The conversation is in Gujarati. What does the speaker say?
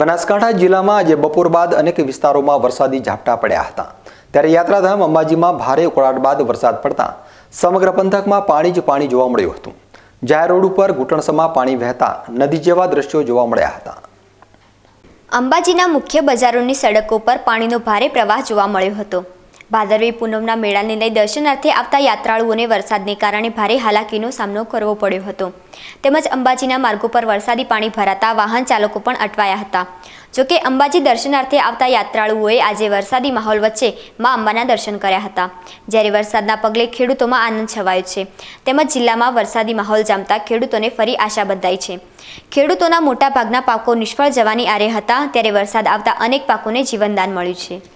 બનાસકાંઠા જિલ્લામાં આજે બપોર બાદ અનેક વિસ્તારોમાં વરસાદી ઝાપટા પડ્યા હતા. ત્યારે યાત્રાધામ અંબાજીમાં ભારે ઉકળાટ બાદ વરસાદ પડતા સમગ્ર પંથકમાં પાણી જ પાણી જોવા મળ્યું હતું. જાહેર રોડ ઉપર ઘૂંટણસમાં પાણી વહેતા નદી જેવા દ્રશ્યો જોવા મળ્યા હતા. અંબાજીના મુખ્ય બજારોની સડકો પર પાણીનો ભારે પ્રવાહ જોવા મળ્યો હતો. ભાદરવી પૂનમના મેળાને લઈ દર્શનાર્થે આવતા યાત્રાળુઓને વરસાદને કારણે ભારે હાલાકીનો સામનો કરવો પડ્યો હતો. તેમજ અંબાજીના માર્ગો પર વરસાદી પાણી ભરાતા વાહન ચાલકો પણ અટવાયા હતા. જોકે અંબાજી દર્શનાર્થે આવતા યાત્રાળુઓએ આજે વરસાદી માહોલ વચ્ચે મા અંબાના દર્શન કર્યા હતા. જ્યારે વરસાદના પગલે ખેડૂતોમાં આનંદ છવાયો છે. તેમજ જિલ્લામાં વરસાદી માહોલ જામતા ખેડૂતોને ફરી આશા બંધાઈ છે. ખેડૂતોના મોટાભાગના પાકો નિષ્ફળ જવાની આરે હતા, ત્યારે વરસાદ આવતા અનેક પાકોને જીવનદાન મળ્યું છે.